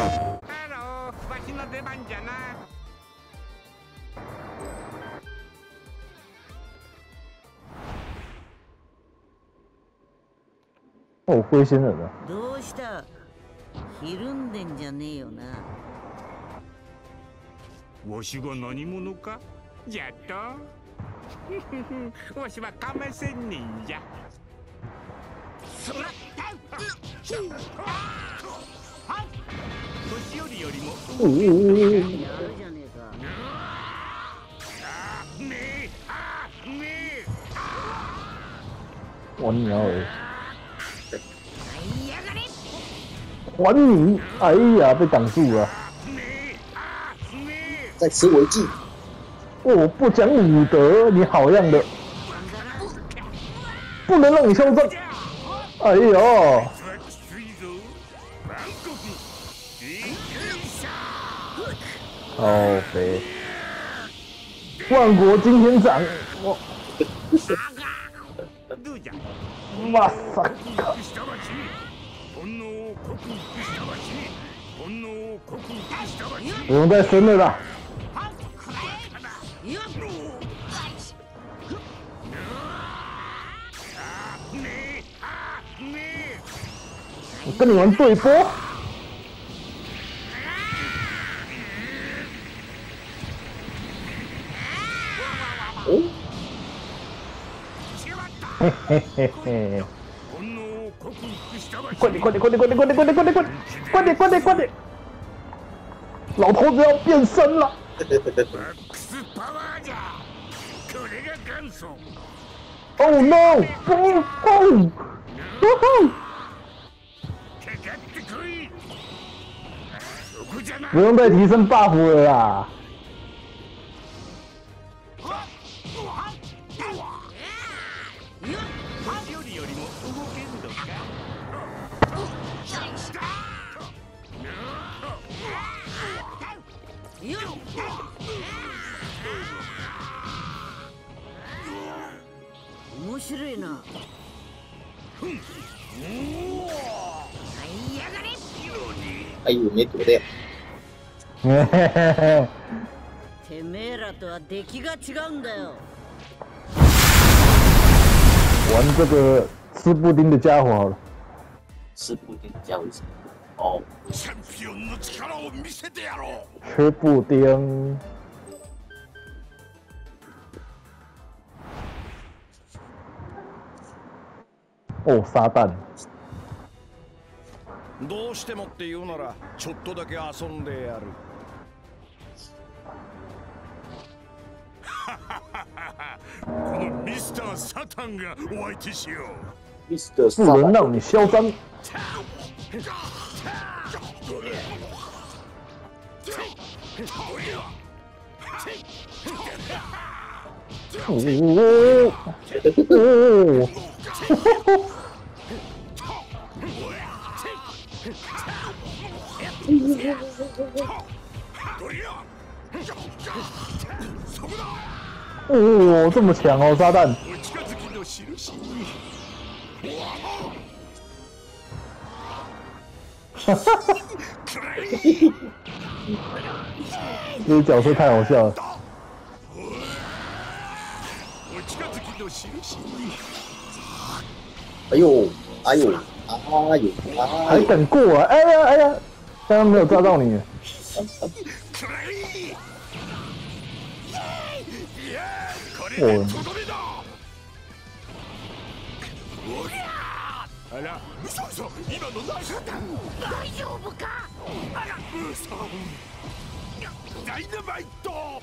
Hello，わしの出番じゃな。哦，龟仙人啊，どうした？ひるんでんじゃねえよなわしが何者か？じゃと わしは亀仙人じゃ。そら年比比比！我尼玛！还你！哎呀，被挡住了！再吃我一记！我不讲武德！你好样的！不能让你嚣张！哎呦！好肥万国金天斩。我。哇塞。你们在水里了。我跟你们对波。快点快点快点快点快点快点快点快点快点快点快点！老头子要变身了！マックスパワーじゃこれが元祖 Oh no！不不！呜かかってこいそこじゃな不用再提升 buff 了啦！ 白いな。はい、うめえってこ嘿嘿嘿えらとは出来が違うんだよ。玩这个吃布丁的家伙好了。吃布丁的家伙是谁？哦。吃布丁。哦，撒旦！どうしてもって言うならちょっとだけ遊んでやる このミスター・サタンがお相手しよう Mr. 不能让你嚣张。哦哦！哦，这么强哦，撒旦！お近づきの印这个角色太好笑了。 哎呦，哎呦，啊呦，还等过啊？哎呀，哎呀，刚刚没有抓到你。可以。我。哎呀，大。丈夫か？あら、ブー。ダイナマイト。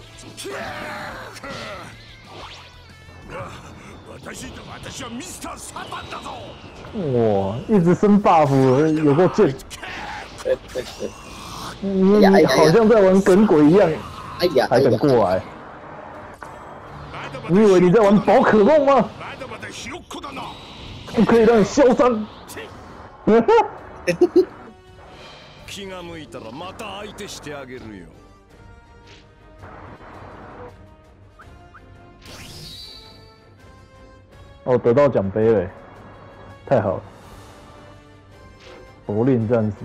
哇，一直升 buff，有够贱！你你好像在玩耿鬼一样，哎呀，还哎呀，等过来。まだま你以为你在玩宝可梦吗？まだまだひよっこだな不可以让你嚣张。気が 哦，得到奖杯嘞，太好了！佛令战士，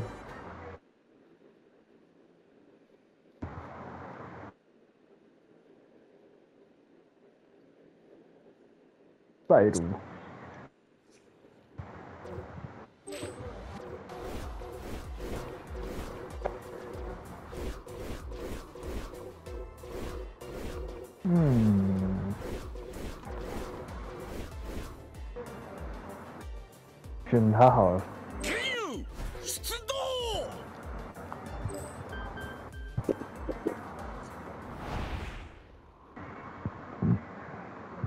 赛鲁。嗯。选他好了。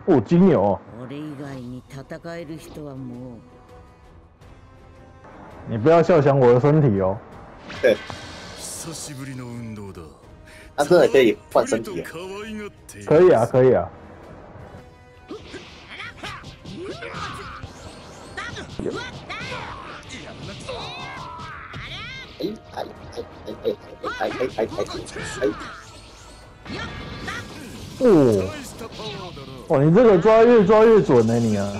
我真牛。你不要笑响我的身体哦。他真的可以换身体？可以啊，可以啊。哎哎哎哎哎！哦，大したパワーだな哇，你这个抓越抓越准呢，你啊！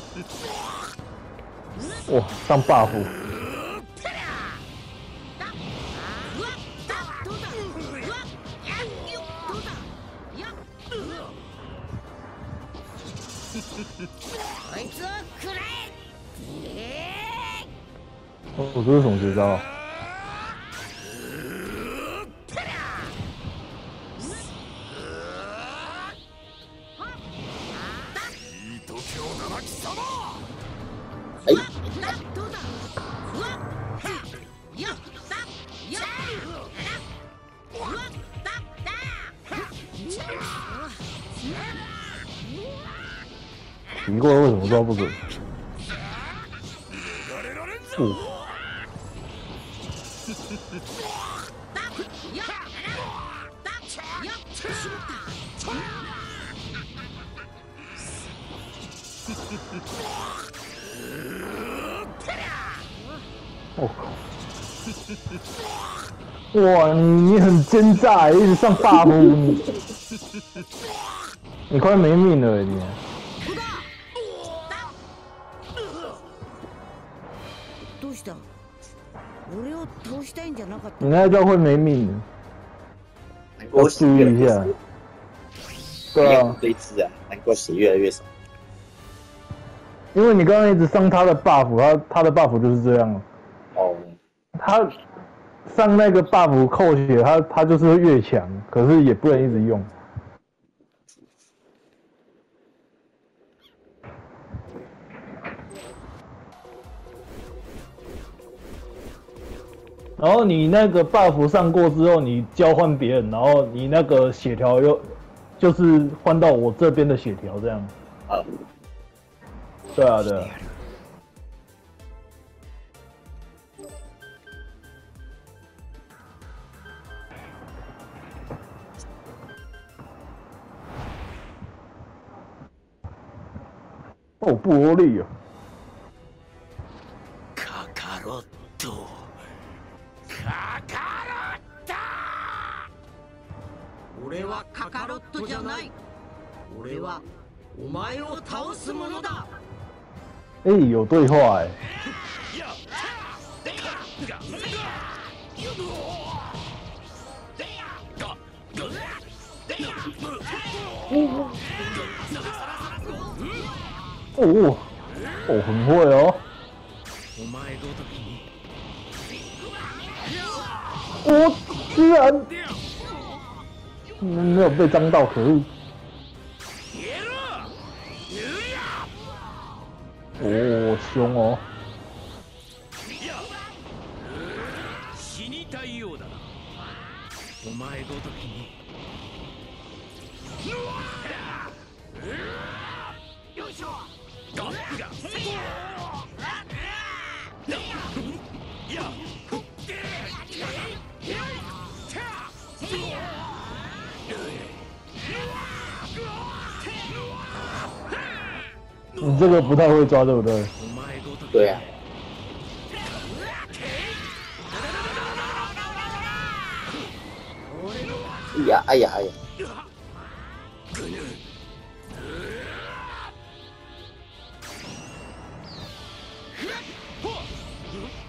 哇，上 buff，うこいつを食らえ哦，这是什么绝招 奇怪，为什么抓不准？逃れられんぞ哦，ややしまった我靠！哇，你你很奸诈，一直上 buff，你你快没命了你。 倒したいんじゃなかった你那叫会没命的，难怪我血越来越少。对啊啊，，这一只啊，难怪血越来越少。因为你刚刚一直上他的 buff，他他的 buff 就是这样，哦，他上那个 buff 扣血，他他就是会越强，可是也不能一直用。 然后你那个 buff 上过之后，你交换别人，然后你那个血条又就是换到我这边的血条，这样。啊，对啊，对啊。哦，不合理啊！俺はカカロットじゃない俺はお前を倒すものだ哎、有对话哎、やったでやがゆどでやがぐでや哦哦，很会哦！お前ごときに我居然没没有被脏到可恶哦凶哦。yeah 心里带有的我妈也你这个不太会抓，对不对？お前ごとき对啊，哎呀哎呀哎呀，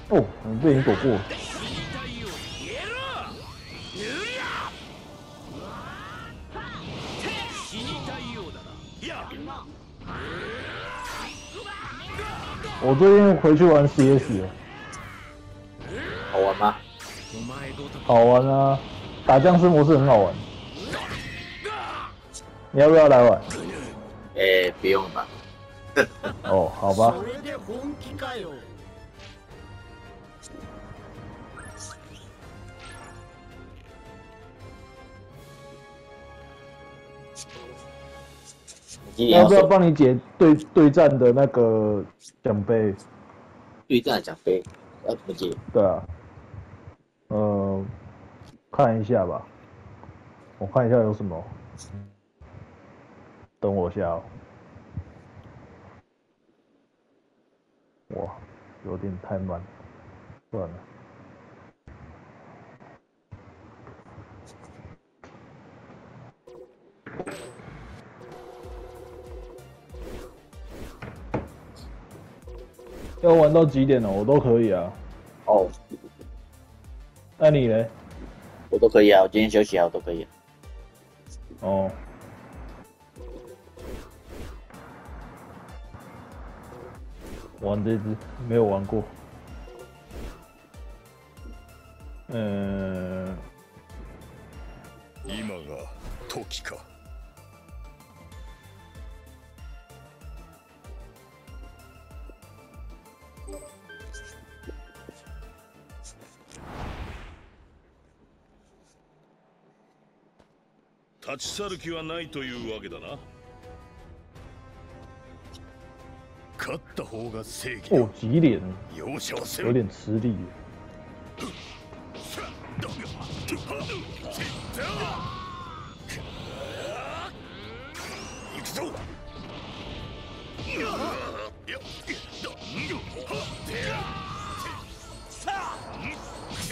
哦，你被你躲过 我最近回去玩 CS 了，好玩吗？お前ごと好玩啊，打僵尸模式很好玩。你要不要来玩？哎，不用吧。哦，好吧。それで本気かよ要不要今年要是帮你解对对战的那个 奖杯？对战奖杯要怎么解？对啊，呃，看一下吧，我看一下有什么。等我一下哦。哇，有点太慢，算了。要玩到几点呢？我都可以啊。哦，那你呢？我都可以啊，我今天休息啊，我都可以、啊。哦。玩这只没有玩过。嗯，今が時か立ち去る気はないというわけだな。勝った方が正義哦，几脸，容赦はせ有ん点吃力。行くぞ。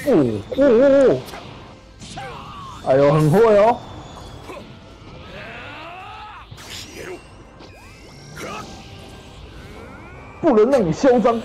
哦哦哦！哎呦，很会哦。不能让你嚣张。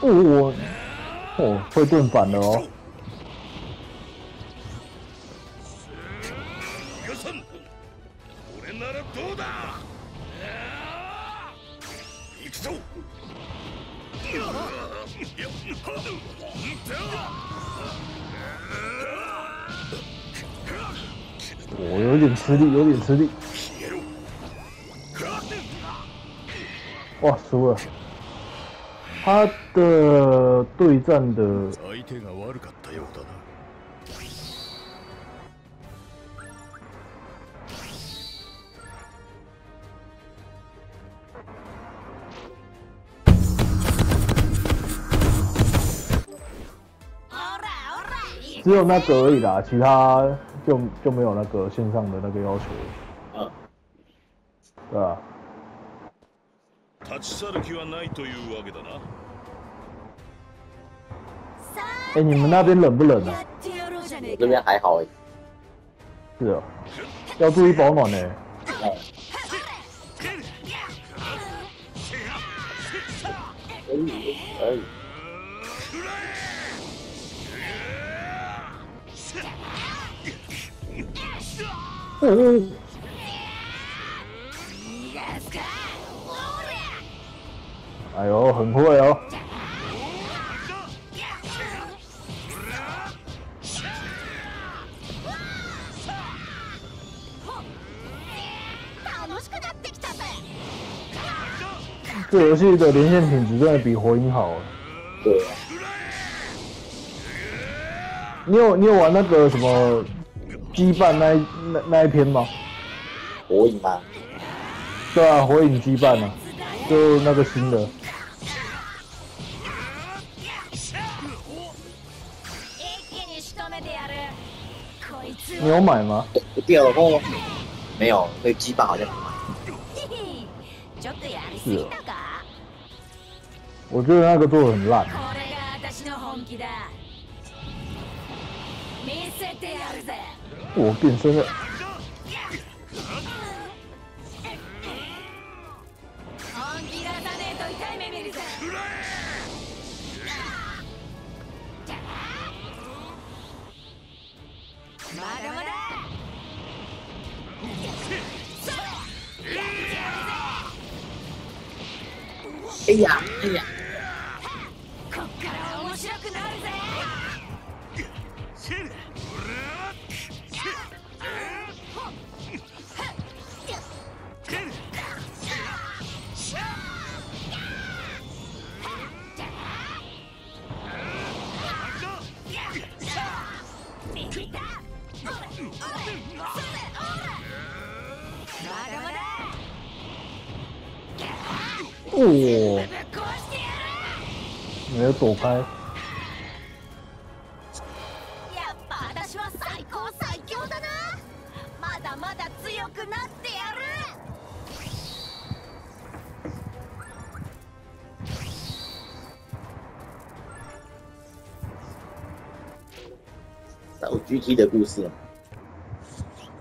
哦，我哦会盾反了哦。逃がさん俺ならどうだ行くぞ我有点吃力，有点吃力。哇，输了。 他的对战的相手が悪かったようだな只有那个而已啦，其他就就没有那个线上的那个要求 はないというわけだな哎、你们那边冷不冷啊？ってやろうじゃねえ我这边还好哎、是哦，要注意保暖呢、哎可以可以，哦 哎呦，很会哦。楽しくなってきたぜ这游戏的连线品质真的比火影好。对啊，你有你有玩那个什么羁绊那一那那一篇吗？火影吗？对啊，火影羁绊啊，就那个新的。 你有买吗？掉了哦，没有，被击败好像。是啊，我觉得那个做的很烂。我变身了。哎呀，哦，没有躲开，やっぱ私は最高最強だなまだまだ強くなってやる有 GT 的故事？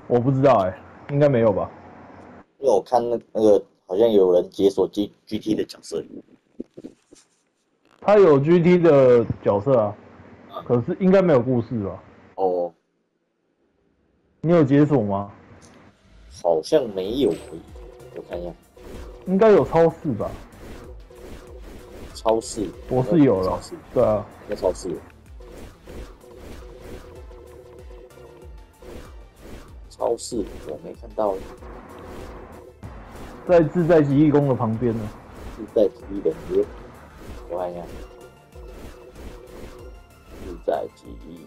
我不知道哎、应该没有吧？因为我看那那个好像有人解锁 G GT 的角色，他有 GT 的角色啊，可是应该没有故事吧？哦，你有解锁吗？好像没有，我看一下，应该有超市吧？超市。我是有了对啊，在超市。有，超市我没看到，在自在记忆宫的旁边呢。自在记忆的我看一下，自在记忆，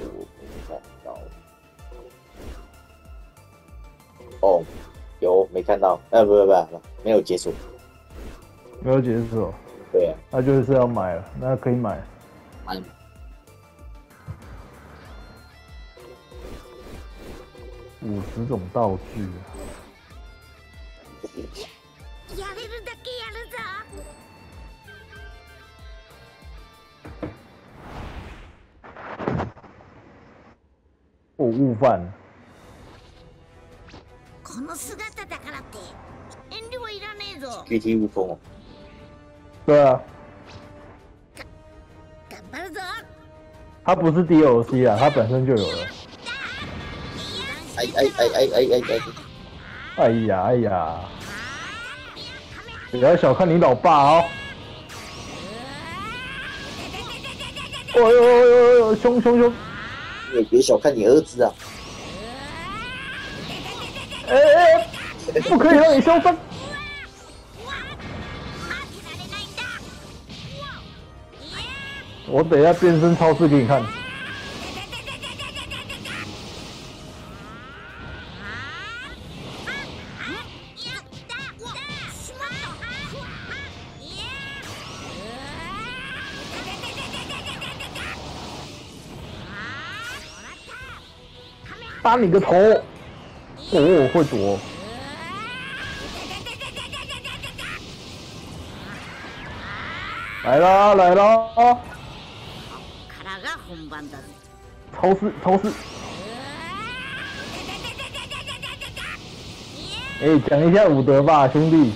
我没看到。哦，有没看到？哎，不不不不，没有解锁。没有解锁，对啊，那就是要买了，那可以买。买五十种道具啊，やれるだけやるぞ我悟饭了，この姿だからって遠慮はいらねえぞ GT 悟空哦，对啊，頑張るぞ它不是 DLC 啊，它本身就有了。哎哎哎哎哎哎哎，哎呀哎呀， 不要小看你老爸哦！哎呦呦呦呦，凶凶凶！也别小看你儿子啊！哎哎，哎不可以让你嚣张！我等一下变身超市给你看。打你个头！哦，会躲。来啦来啦！からが本番だぜ超市超市。哎、讲一下武德吧，兄弟。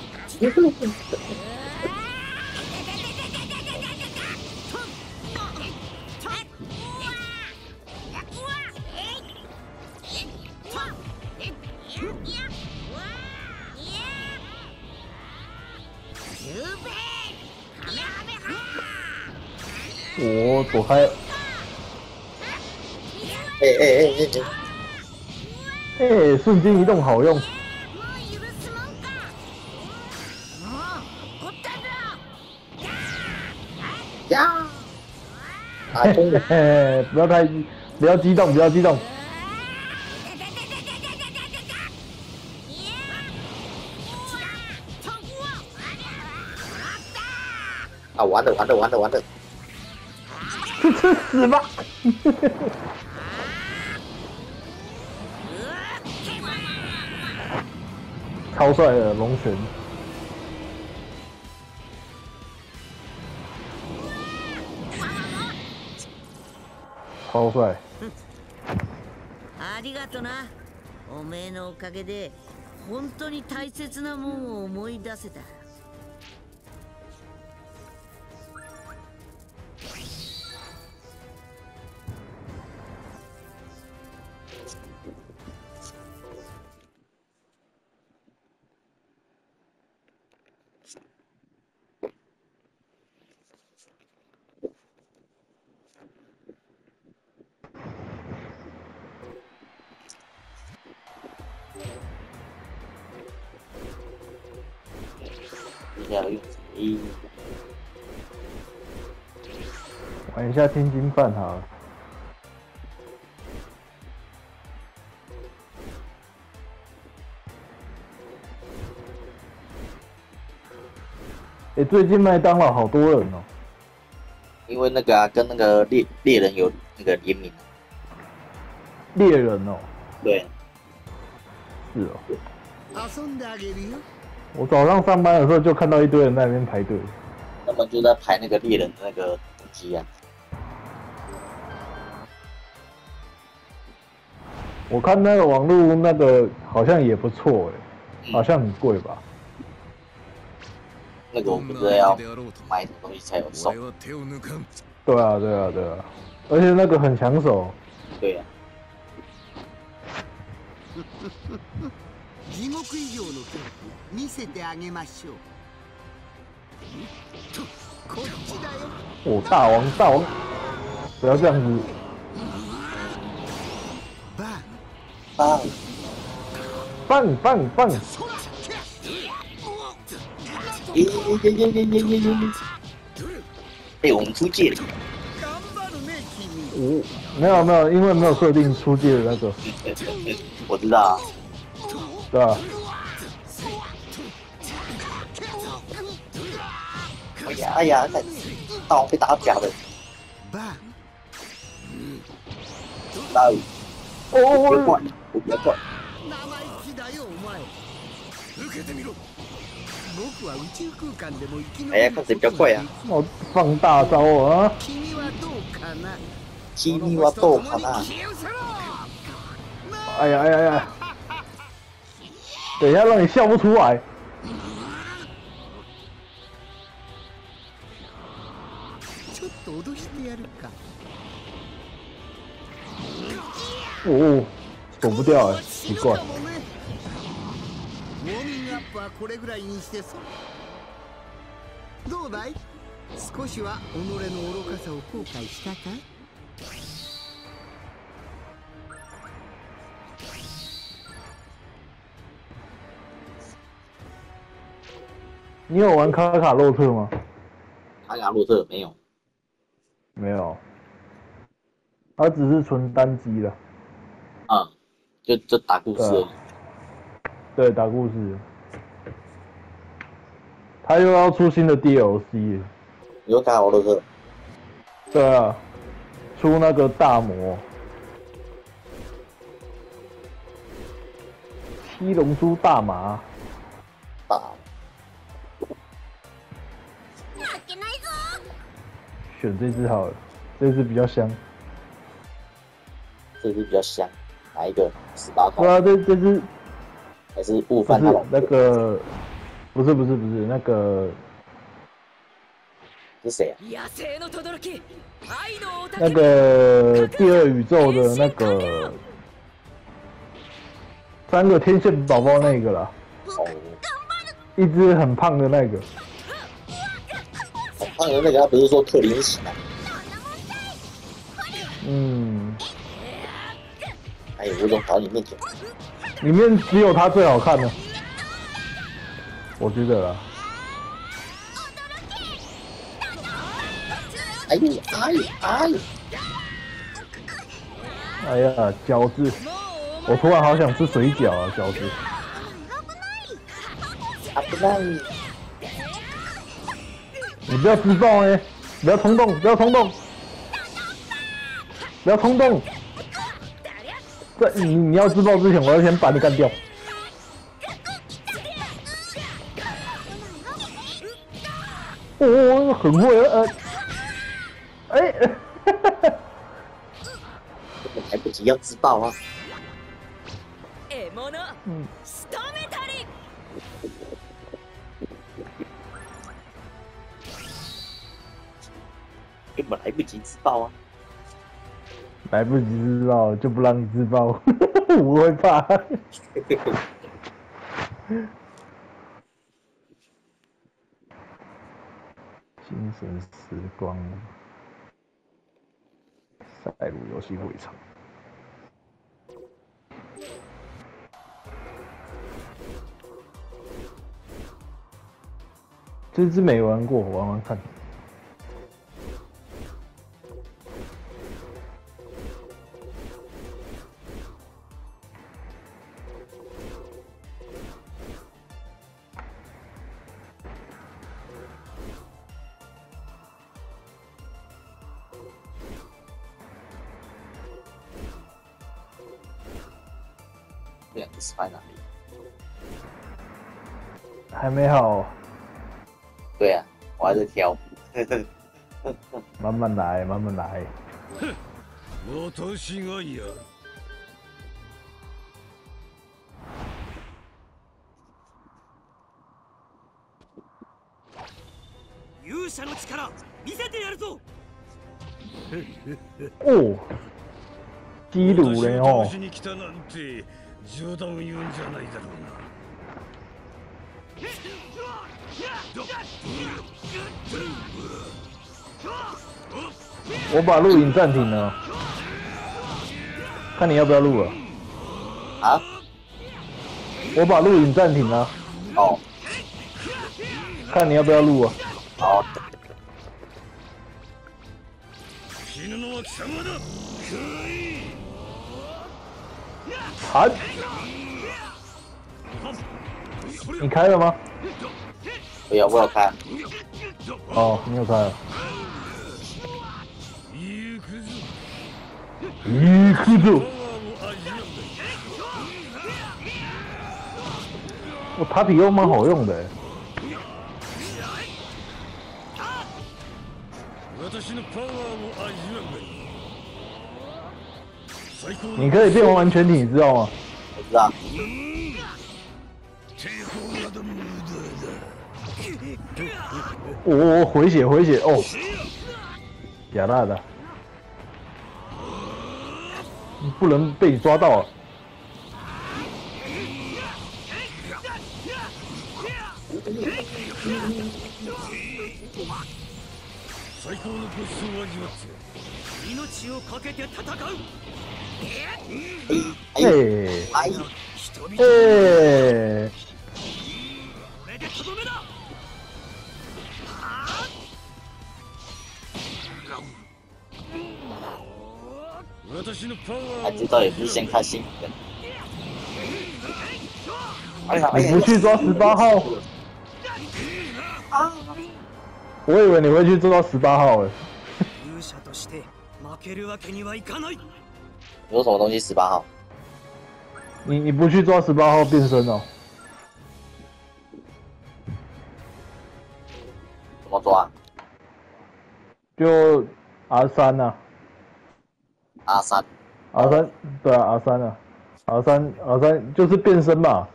我躲开。哎哎哎哎哎，哎、瞬间移动好用。もう許すもんかもう怒ったぞ呀！打通了，嘿嘿，不要太，不要激动，不要激动。啊，完了完了完了完了！去 去去死吧。超帅的龙拳。超帅。ありがとな。おめえのおかげで、本当に大切なもんを思い出せた。一下天津饭好了。哎、最近麦当劳好多人哦、因为那个啊，跟那个猎猎人有那个联名，猎人哦、对，是哦、遊んであげるよ我早上上班的时候就看到一堆人在那边排队。他们就在排那个猎人的那个东西啊， 我看那个网络那个好像也不错哎、好像很贵吧？那个我どんな不知道要相手であろうと买什么东西才有送俺，は手を抜かん对啊，对啊，对啊，而且那个很抢手。对啊，地獄以上の恐怖見せてあげましょうこっちだよ哦，大王，大王，不要这样子。 棒，棒棒棒！耶耶耶耶耶耶耶耶！哎、欸，我们出界了。五、哦，没有没有，因为没有设定出界的那个。我知道。对啊。哎呀哎呀，那大王被打假的。棒。棒。ーン大王，哦哦哦别怪，我别怪，生意気だよお前受けてみろ僕は宇宙空間でも生き哎呀看谁比较快啊哦，放大招啊！君はどうかな基尼瓦豆卡纳，消せろ哎呀哎呀哎呀！等一下让你笑不出来。 哦，躲不掉哎，奇怪死。ぬかもねウォーミングアップはこれぐらいにしてそどうだい少しは己の愚かさを後悔したかい你有玩卡卡洛特吗？卡卡洛特没有，没有，它只是纯单机的，啊， 就就打故事而已，对，打故事。它又要出新的 DLC，了你说卡卡洛特，对啊，出那个大魔，七龙珠大麻，打負けないぞ选这只好了，这只比较香。这只比较香， 哪一个？十八块对啊，这这只还是悟不是饭大王？那个，不是不是不是那个是谁啊？野生の轟愛の雄た那け个第二宇宙的那个三个天线宝宝那个啦，哦，一只很胖的那个，很胖的那个，他不是说克林奇吗？嗯， 哎，我怎么跑到你面前？里面只有他最好看的，我觉得啦。哎呀哎呀哎呀！哎呀，饺子，我突然好想吃水饺啊，饺子。啊不让你你不要自爆哎、不要冲动，不要冲动，不要冲动。在你你要自爆之前，我要先把你干掉。哦，很会呃，哎、 不及要自爆啊！獲物嗯仕留めたり根本来不及自爆啊！ 来不及自爆就不让你自爆，我会怕。精神时光，赛鲁游戏会场。这只没玩过，玩玩看。慢慢来，慢慢来。私がやる。勇者の力見せてやるぞ。哦，基鲁嘞哦私を倒し，に来たなんて冗談を言うんじゃないだろうな我把录影暂停了，看你要不要录了。啊？我把录影暂停了，哦，看你要不要录啊。好，死ぬのは貴様だ弹，你开了吗？我有我有看，哦，你有开了。 行くぞ！パワーを味わう我塔比又蛮好用的欸，私のパワーを味わうがいい最高你可以变完全体，你知道吗？我知道。抵抗など無駄だ我我我回血回血哦，亚大的， 不能被你抓到啊！最高のごちそうを味わって命を懸けて戦う。哎哎，人々哎，こ他ー知道也不是先看新闻。哎呀，哎呀你不，去抓十八号？我以为你会去抓到十八号哎。勇者として負けるわけにはいかない你说什么东西？十八号？你你不去抓十八号变身哦？怎么抓？就 R 三呐 阿三。阿三对啊阿三啊阿三阿三就是变身嘛。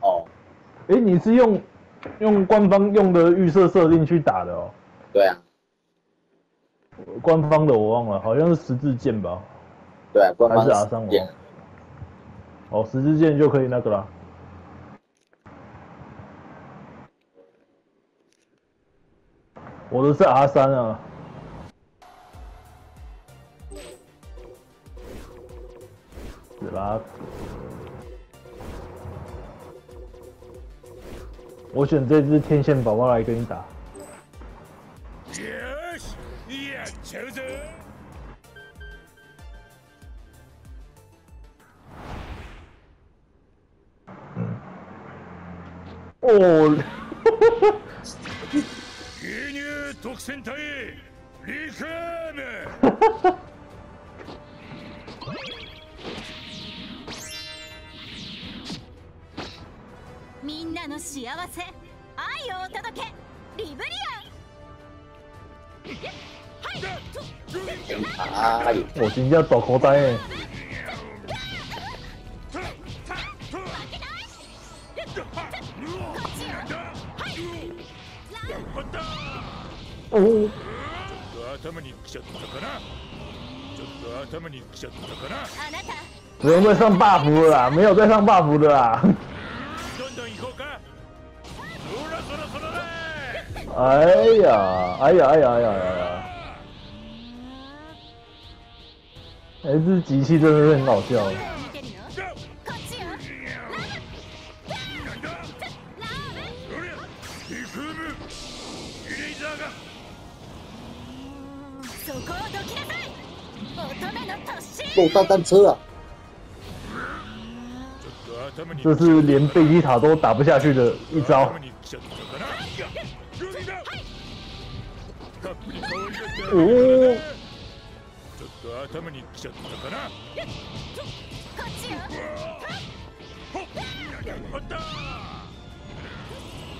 哦，哎，你是用用官方用的预设设定去打的哦？对啊，官方的我忘了，好像是十字剑吧？对啊，官方还是阿三点王哦，十字剑就可以那个啦。我的是阿三啊。死啦！我选这只天线宝宝来跟你打。よしやっちゃうぞ哦，牛乳特戦隊リカーム みんなの幸せ愛をお届けリブリアン。はい。我今要躲口袋耶哦頭に来ちゃったかなちょっと頭に来ちゃったかな不用再上 buff 了，没有再上 buff 的啦。哎呀，哎呀，哎呀，哎呀，哎呀！哎，这机器真的是很搞笑。見てるのこっちよなんだそりゃリクームイレイザーがそこをどきなさい乙女の突進肉弹弹车啊！ちょっと頭に这是连贝吉塔都打不下去的一招 おおちょっと頭に来ちゃったかなこっちよほっあったち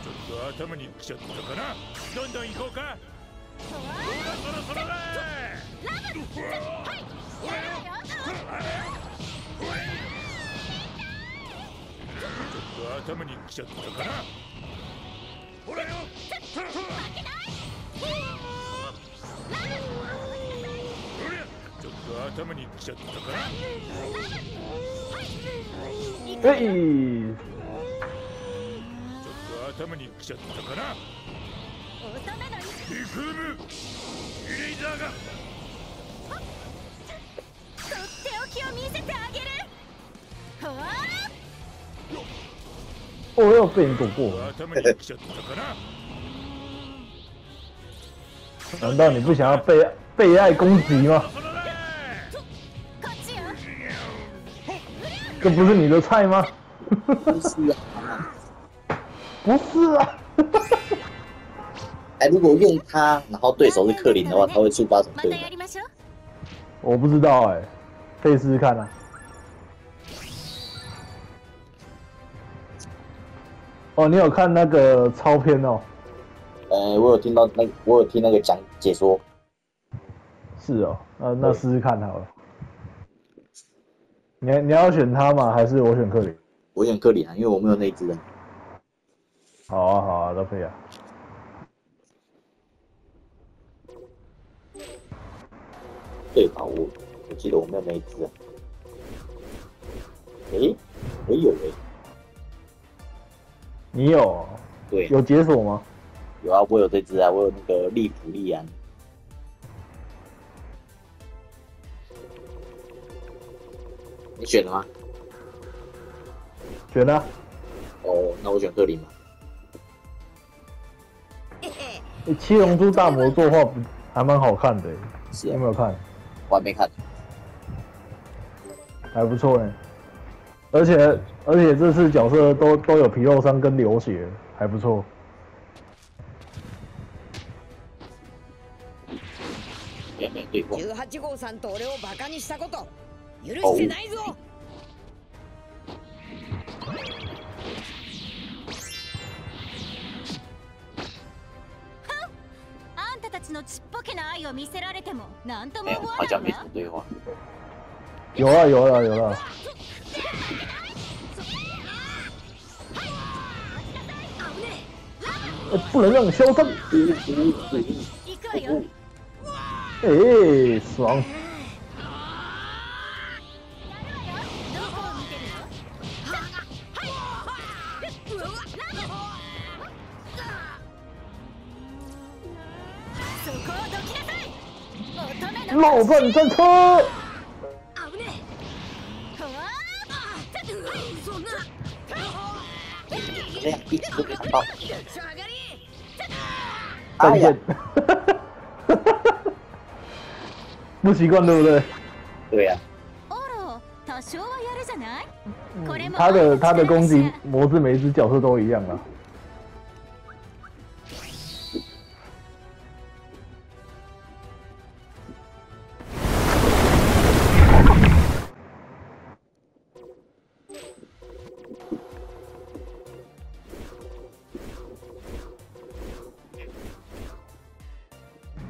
ょっと頭に来ちゃったかなどんどん行こうかそらそらそらだちょっと頭に来ちゃったかなほらよほりゃちょっと頭に来ちゃったかな。哎，ちょっと頭に来ちゃったかな。リクームイレイザーが。とっておきを見せてあげる。ほわ哦，要被你躲过了。难道你不想要被被爱攻击吗？そらだこっちよ这不是你的菜吗？不是啊，不是啊。哎，如果用它，然后对手是克林的话，它会触发什么ま对吗？たやりましょう我不知道哎、可以试试看啊。哦，你有看那个超片哦？ 呃，我有听到那我有听那个讲解说，是哦，那那试试看好了。你你要选他吗？还是我选克里？我选克里啊，因为我没有那一只啊。好啊，好啊，都可以啊。对吧？我我记得我没有那一只啊。诶，我有诶、你有哦对，有解锁吗？有啊，我有这只啊，我有那个利普利安。你选了吗？选了。哦，那我选克林吧。欸七龙珠大魔作画不还蛮好看的欸，是啊有没，有看？我还没看。还不错呢。而且而且这次角色都都有皮肉伤跟流血，还不错。没有没有对话。18号さんと俺をバカにしたこと。許してないぞ。あんたたちのちっぽけな愛を見せられても何とも思わないわ。有啊有啊有啊，欸不能让你嚣张。行くわよ哎、爽！どこを見てるのそこをどきなさい乙女の肉饭战车，ほわ这样一直都没看到。再哎呀见。 不习惯对不对？对呀、あら多少はやるじゃないこれも他的他的攻击模式每一只角色都一样啊。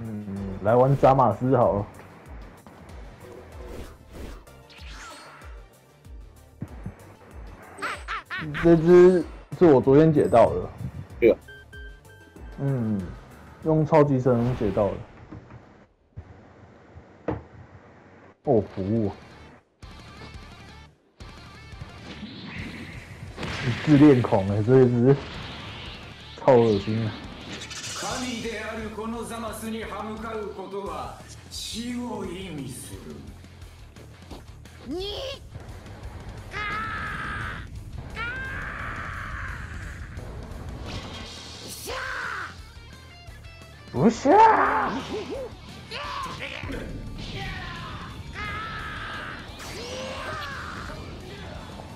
嗯，来玩扎马斯好了。 这只是我昨天解到的。对啊嗯，用超级神能写到的。哦，服务。你自恋狂哎，这一只超恶心啊！不是啊！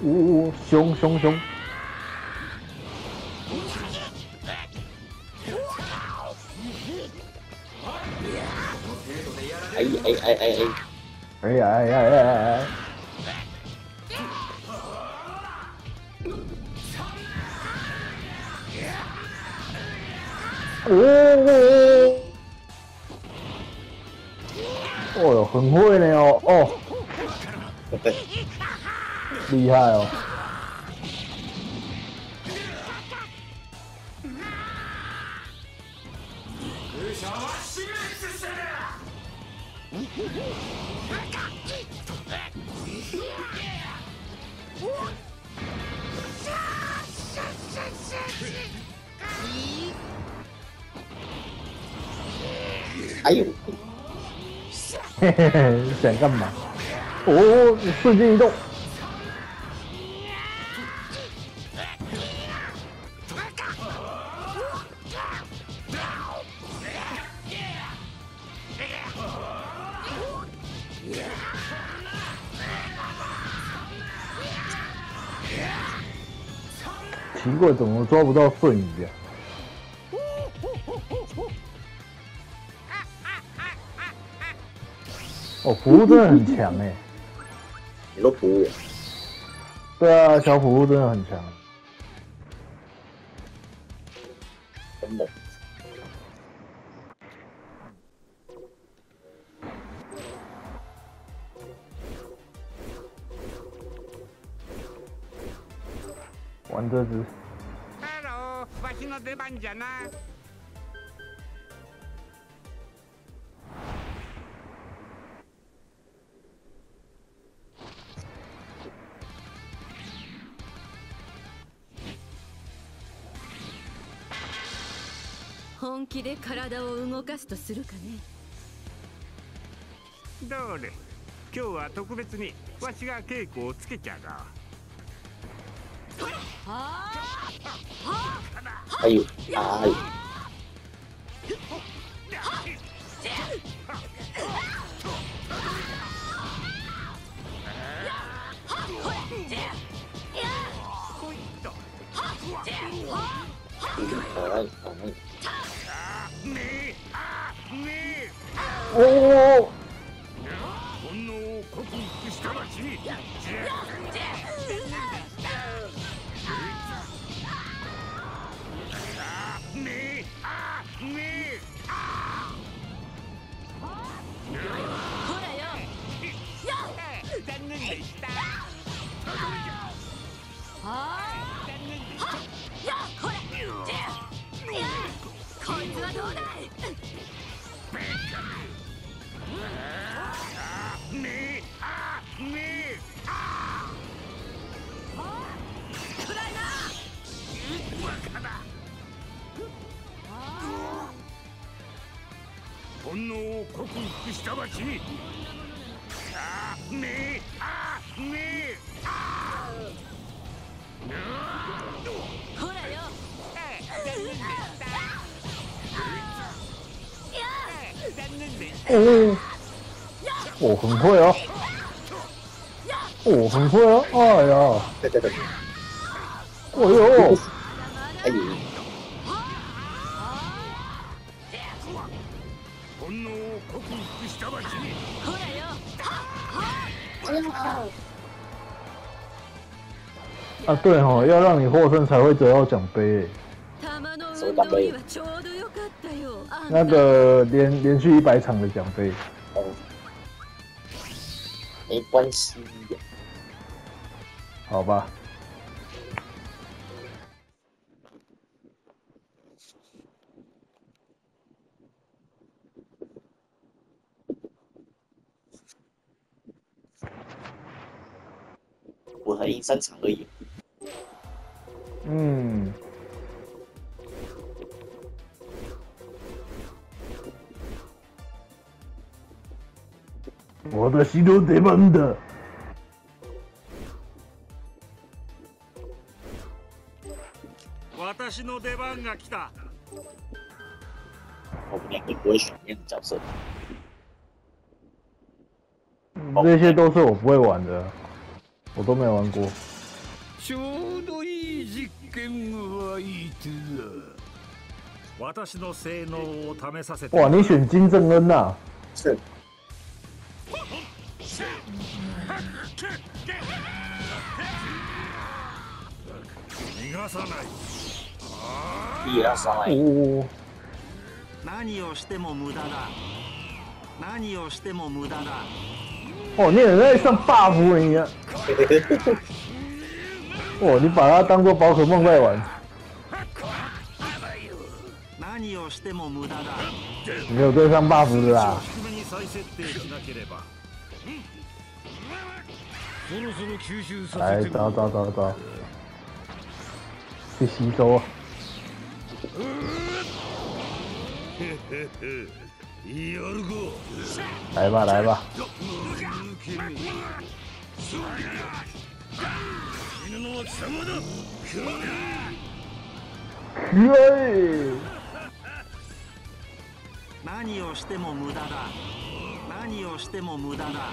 呜、哦，凶凶凶！哎哎哎哎哎！哎呀哎呀哎呀哎呀！哦哦哟，很会呢哦哦，厉害哦！嘿嘿嘿，想干嘛？哦，瞬间移动。奇怪，怎么抓不到瞬移啊？哦，服务真的很强哎。你说服务？对啊，小服务真的很强。很猛。玩这只。 Hello，わしの出番じゃ 体を動かすとするかね。どれ今日は特別にわしが稽古をつけちゃが哎呦，哎呦，哎哎，おお残念。悩を克服したわしにあねあねほらよ残念でした残念でした哦，我很会哦，我很会哦，哎呀，对对对，哎呦，哎呦， 啊对哦，要让你获胜才会得到奖杯，玉の運動にはちょうどよかったよあんた那个连连续一百场的奖杯。哦，没关系的。好吧。 我才赢三场而已。嗯，我的心都得闷的。私の出番が来た我们两个不会选边的角色，这些都是我不会玩的， 我都没有玩过。ちょうどいい実験がいいて私の性能を試させて。哇，你选金正恩呐、啊？是逃がさない。一二三来，哦，何をしても無駄だ。何をしても無駄だ哦，你很在像 buff 一样。哦，你把它当做宝可梦在玩，何をしても無駄だ你没有对上 buff 的啦。低めに再設定しなければそろそろ吸収さ来，せて找找找找，去吸收啊！やるか 来吧，来吧。何をしても無駄だ。何をしても無駄だ。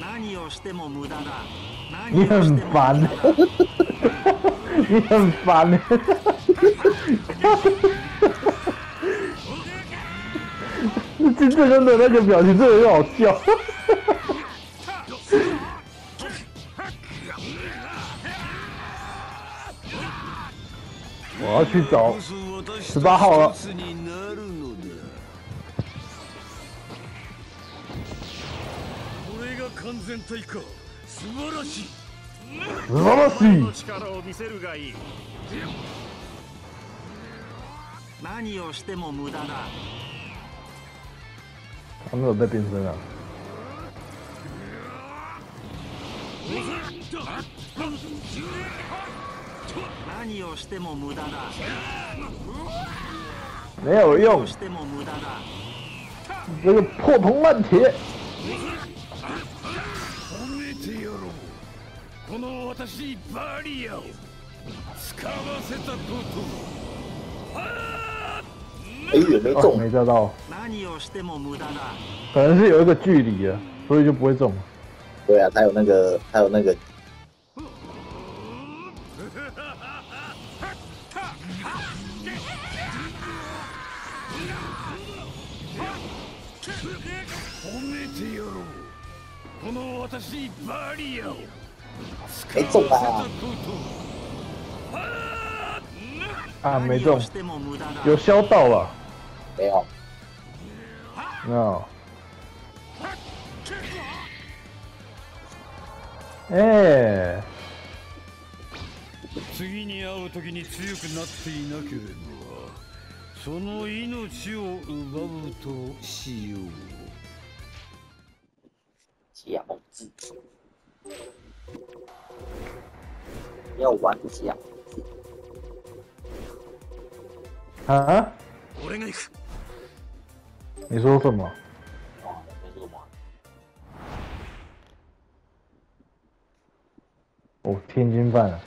何をしても無駄だ。何你をしても無很烦駄だ，你很烦。金正恩的那个表情真的很好笑。我要去找十八号了。になるのだこれが完全体か素晴らしい素晴らしい。力を見せるがいい何をしても無駄だ A little bit is enough. 没有用，这个破铜烂铁。この私バリアを使わせたこと。哎也没哦，中，没照到，何をしても無駄だ可能是有一个距离啊，所以就不会中。对啊，他有那个，他有那个，褒めてやろうこの私バリアを没中啊，啊，没中何を，しても無駄だ有削到吧？ 没有，没有。哎、次に会う時に強くなっていなければその命を奪うとしよう吉亚梦智，要玩吉亚梦智，啊？俺が行く 你说什么？哦，没说什么，哦，天津饭啊！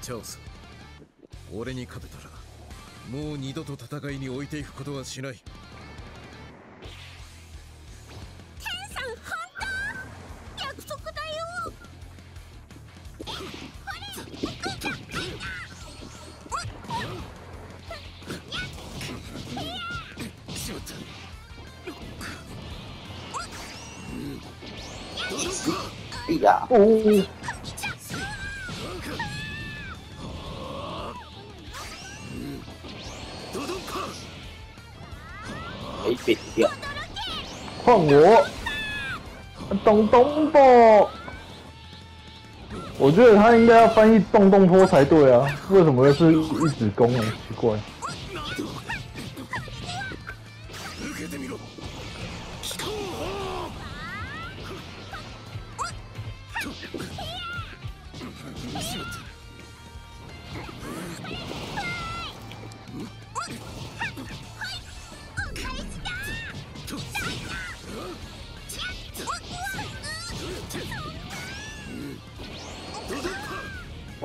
チャオス俺に勝てたらもう二度と戦いに置いていくことはしない 呀，哦，没被抵掉，换我，咚咚波。我觉得他应该要翻译洞洞坡才对啊，为什么是一指弓呢？奇怪。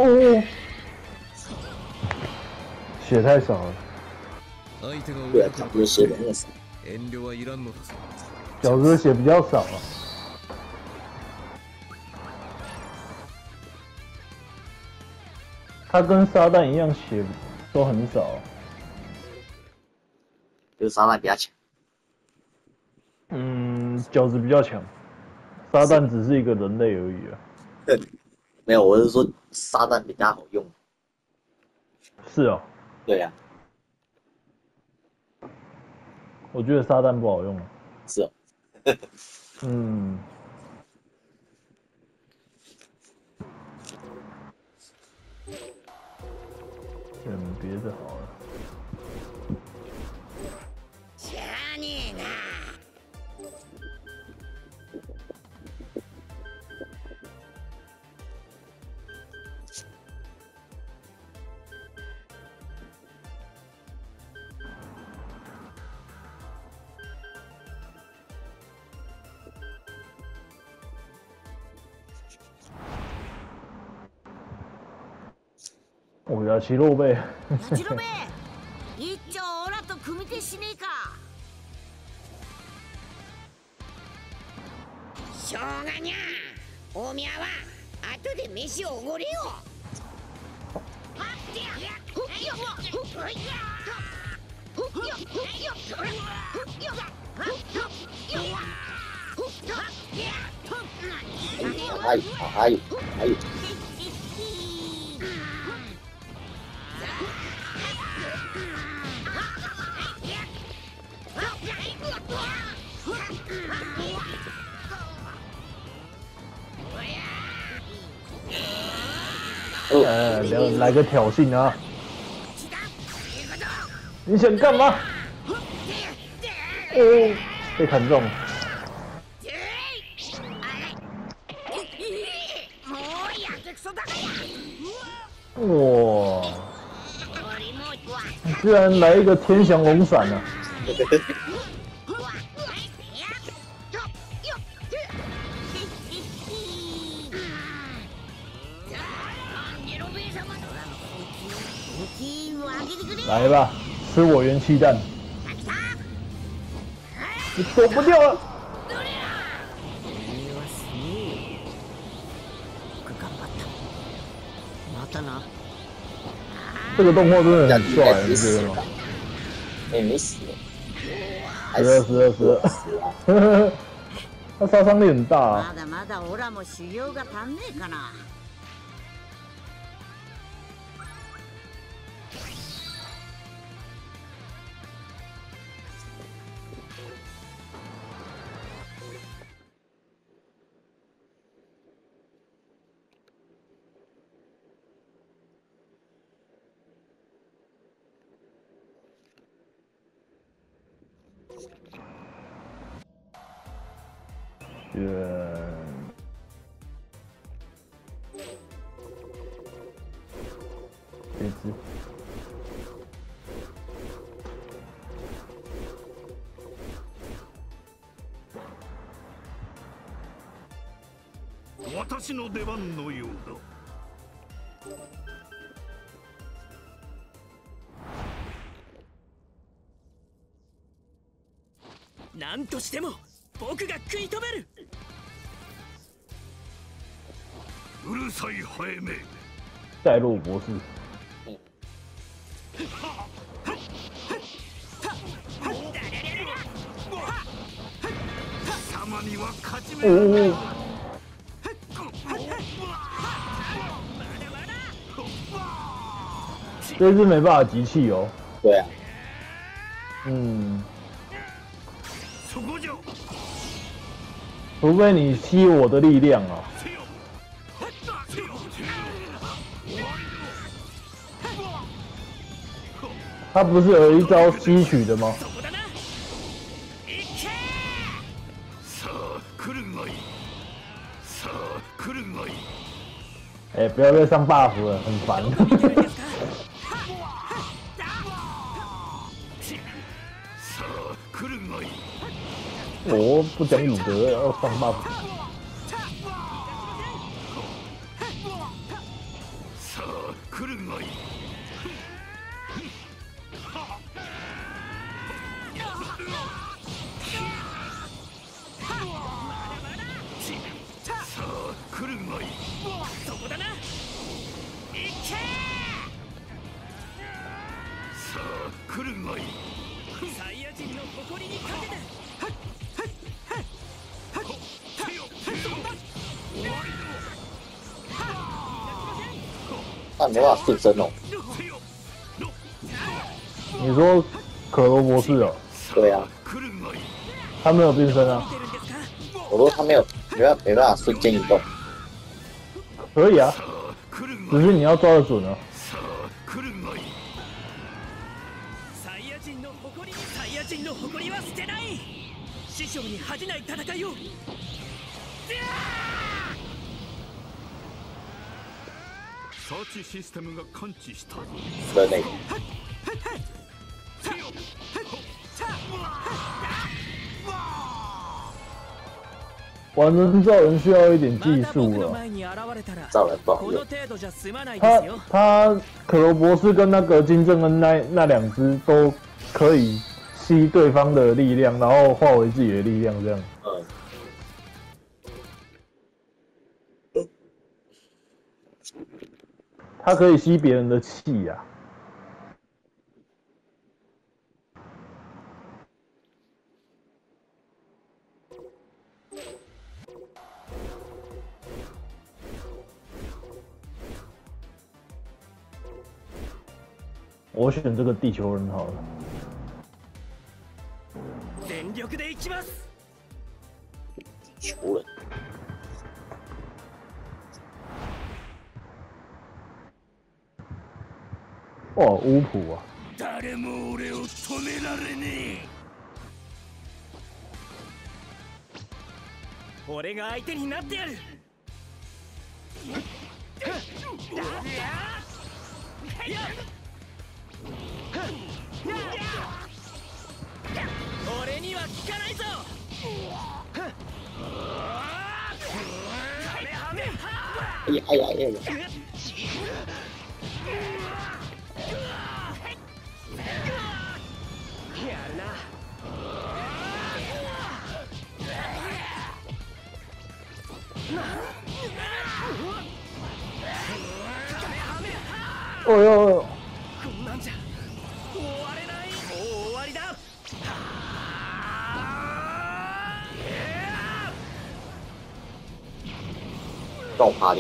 哦，血太少了，相手が对啊上，から讲就是血的那个啥，遠慮はいらんのだぞ饺子的血比较少啊。他跟撒旦一样，血都很少。就是沙拉比较强。嗯，饺子比较强，撒旦只是一个人类而已啊。没有，我是说 沙旦比较好用。是哦，对呀、我觉得撒旦不好用。是哦。嗯，选别的好我要骑肉背，やじろべ一丁オラと組み手しねえか。しょうがにゃ。大宮は後で飯をおごれよ。还有还有还有，哦，呃，来来个挑衅啊！你想干嘛？哦，被砍中。もうやけくそだがや哇！俺もうわ居然来一个天翔龙闪啊！ 来吧，吃我元气弹！你躲不掉了。またな这个动画真的很帅，这样应该你觉得吗死死吧？？哎，没死，还死了死了死了死了。他杀伤力很大啊 私の出番のようだ。何としても僕が食い止める。うるさいハエめ盖洛博士，貴様には勝ち目哦がない哦，这只没办法集气哦。对啊，嗯，そこじゃ除非你吸我的力量啊。 他不是有一招吸取的吗？そこだな行けさあ来るがいいさあ来るがいい哎、不要再上 buff 了，很烦。さあ来るがいい我不讲武德，要上 buff。 没办法附身哦。你说可罗博士哦，对啊，他没有变身啊，我说他没有没办没办法瞬间移动。可以啊，只是你要抓得准啊。に恥じない戦いを。サーチシステムが感知した玩人造人需要一点技术僕の了。前に現れたら造人不好用この程度じゃ済まないで他すよ他可罗博士跟那个金正恩那那两只都可以吸对方的力量，然后化为自己的力量，这样。嗯，他可以吸别人的气呀、 我选这个地球人好了。全力でいきます球人哇，巫普啊！誰も俺を止められね俺が相手になってやる 俺には効かないぞ。いやいやいやいやおいおいおい。让我趴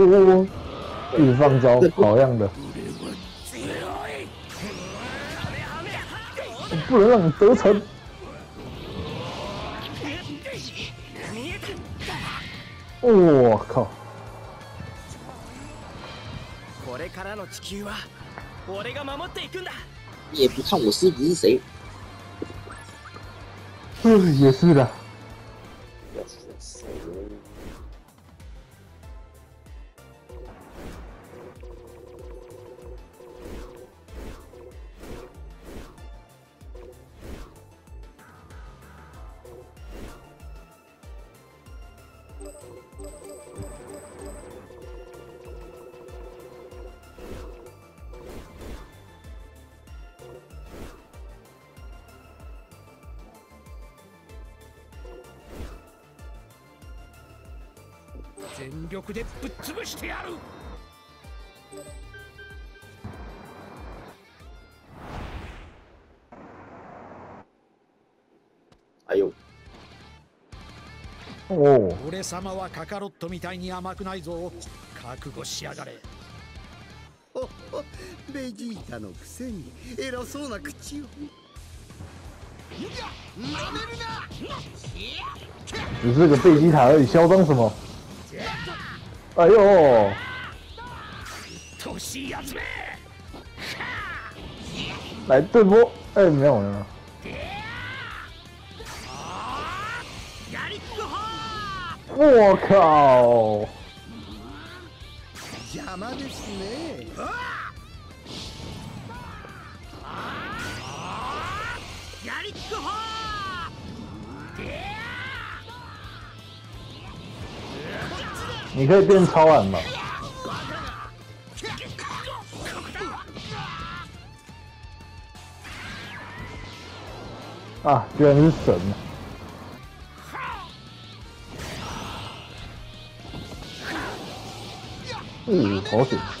哦哦哦，一直放招，好样的！不能让你得逞。我、靠！これからの地球は俺が守っていくんだ你也不看我师傅是谁。嗯，也是的。 力でぶっ潰してやる。あよおお俺様はカカロットみたいに甘くないぞ。覚悟しやがれ。ベジータのくせに偉そうな口を。你这个贝吉塔到底嚣张什么？哎呦。偷袭来对波，哎没有人了。我靠。你可以变超人吗啊居然是神。操嗯好险。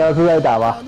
下次再打吧。